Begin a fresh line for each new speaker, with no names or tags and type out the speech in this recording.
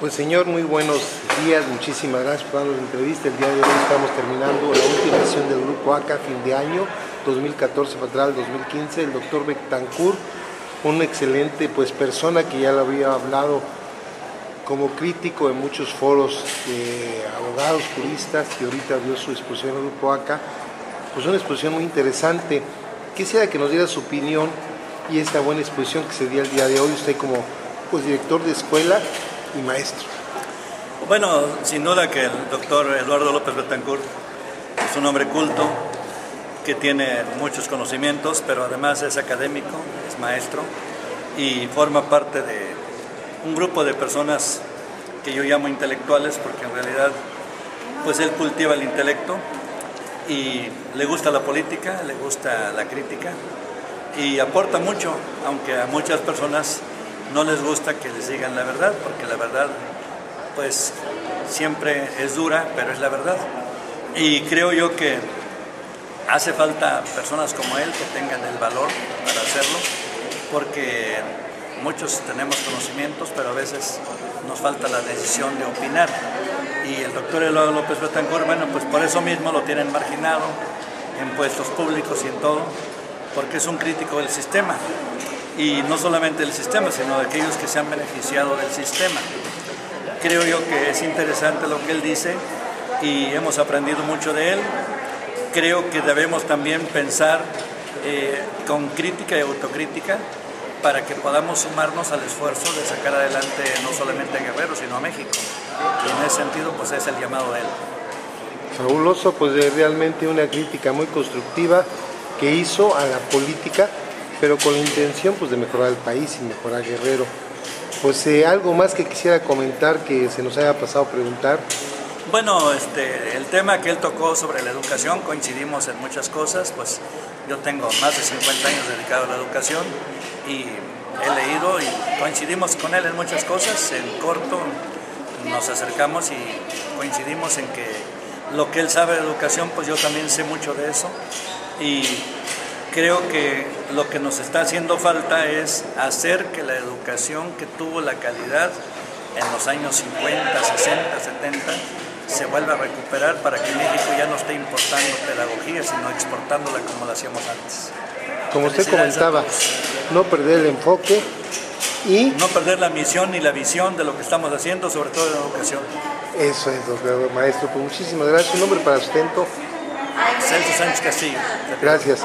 Pues señor, muy buenos días, muchísimas gracias por darnos la entrevista. El día de hoy estamos terminando la última sesión del Grupo ACA, fin de año, 2014 para el 2015. El doctor Bectancourt, una excelente pues, persona que ya lo había hablado como crítico en muchos foros de abogados, juristas, que ahorita dio su exposición el Grupo ACA, pues una exposición muy interesante. Quisiera que nos diera su opinión y esta buena exposición que se dio el día de hoy, usted como pues, director de escuela y maestro.
Bueno, sin duda que el doctor Eduardo López Betancourt es un hombre culto que tiene muchos conocimientos, pero además es académico, es maestro y forma parte de un grupo de personas que yo llamo intelectuales porque en realidad pues él cultiva el intelecto y le gusta la política, le gusta la crítica y aporta mucho, aunque a muchas personas no les gusta que les digan la verdad, porque la verdad pues siempre es dura, pero es la verdad. Y creo yo que hace falta personas como él que tengan el valor para hacerlo, porque muchos tenemos conocimientos, pero a veces nos falta la decisión de opinar. Y el doctor Eduardo López Betancourt, bueno, pues por eso mismo lo tienen marginado en puestos públicos y en todo, porque es un crítico del sistema y no solamente del sistema, sino de aquellos que se han beneficiado del sistema. Creo yo que es interesante lo que él dice y hemos aprendido mucho de él. Creo que debemos también pensar eh, con crítica y autocrítica para que podamos sumarnos al esfuerzo de sacar adelante no solamente a Guerrero, sino a México. Y en ese sentido, pues es el llamado de él.
Fabuloso, pues realmente una crítica muy constructiva que hizo a la política pero con la intención pues, de mejorar el país y mejorar Guerrero. Pues eh, algo más que quisiera comentar que se nos haya pasado preguntar.
Bueno, este, el tema que él tocó sobre la educación, coincidimos en muchas cosas, pues yo tengo más de 50 años dedicado a la educación y he leído y coincidimos con él en muchas cosas, en corto nos acercamos y coincidimos en que lo que él sabe de educación, pues yo también sé mucho de eso y creo que lo que nos está haciendo falta es hacer que la educación que tuvo la calidad en los años 50, 60, 70 se vuelva a recuperar para que México ya no esté importando pedagogía, sino exportándola como lo hacíamos antes.
Como usted comentaba, no perder el enfoque y...
No perder la misión ni la visión de lo que estamos haciendo, sobre todo en la educación.
Eso es, doctor maestro. Pues muchísimas gracias. Un nombre para sustento.
Celso Sánchez Castillo.
Gracias.